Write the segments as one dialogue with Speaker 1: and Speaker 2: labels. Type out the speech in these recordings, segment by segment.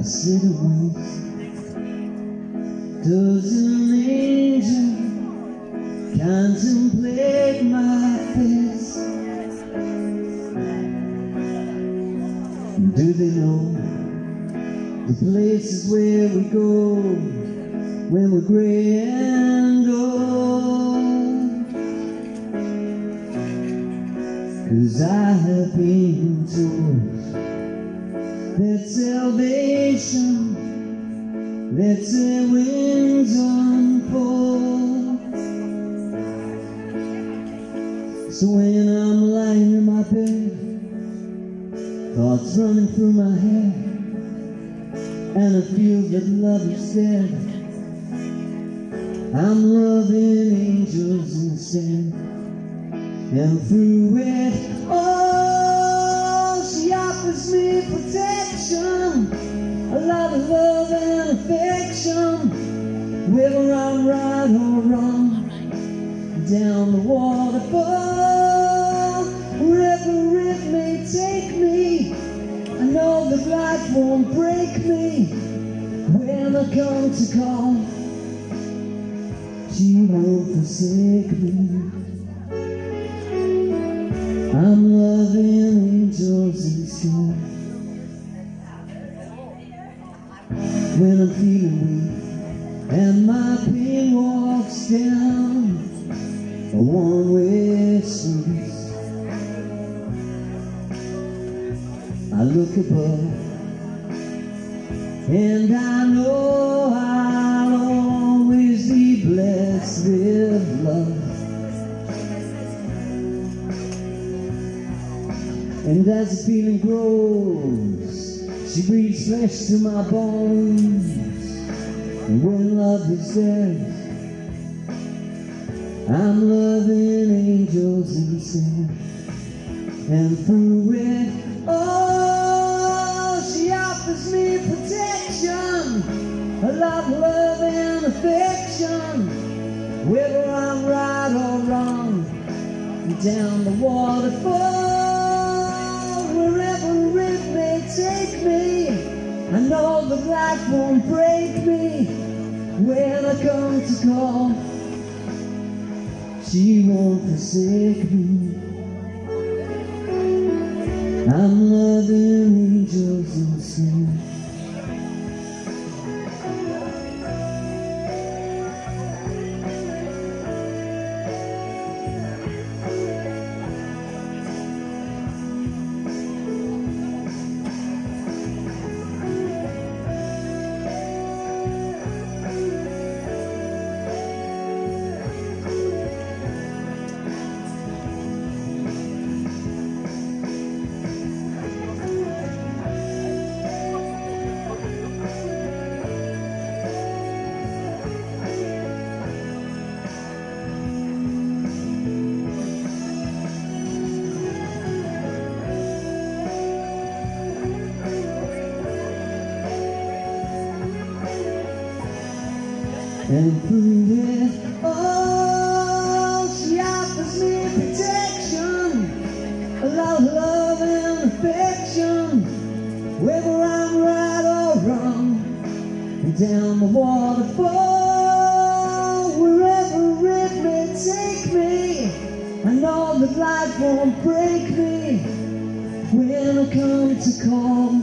Speaker 1: I sit wait. Does an angel contemplate my face? Do they know the places where we go when we're gray and old? Cause I have been told that salvation lets their unfold. So when I'm lying in my bed, thoughts running through my head, and I feel that love is dead, I'm loving angels instead, and through it all, whether I'm right or wrong down the waterfall, wherever it may take me. I know that life won't break me when I come to call. She won't forsake me. I'm loving angels instead. When I'm feeling weak and my pain walks down a one-way street. I look above and I know I'll always be blessed with love. And as the feeling grows, she breathes flesh to my bones. When love is there, I'm loving angels instead. And through it all, she offers me protection, a lot of love and affection, whether I'm right or wrong. Down the waterfall, wherever it may take me, I know that life won't break me when I come to call. She won't forsake me. I'm loving angels instead. And through it all, she offers me protection, a lot of love and affection, whether I'm right or wrong. And down the waterfall, wherever it may take me, I know that life won't break me when I come to call.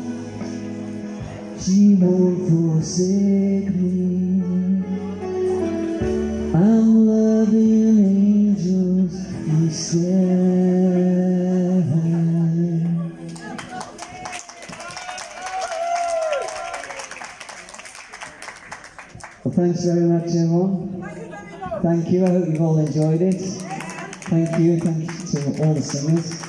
Speaker 1: She won't forsake thanks very much, everyone. Thank you. I hope you've all enjoyed it. Thank you. Thanks to all the singers.